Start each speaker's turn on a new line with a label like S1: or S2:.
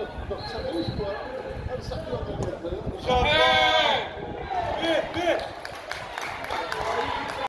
S1: Sabemos explorar, sabe o que eu estou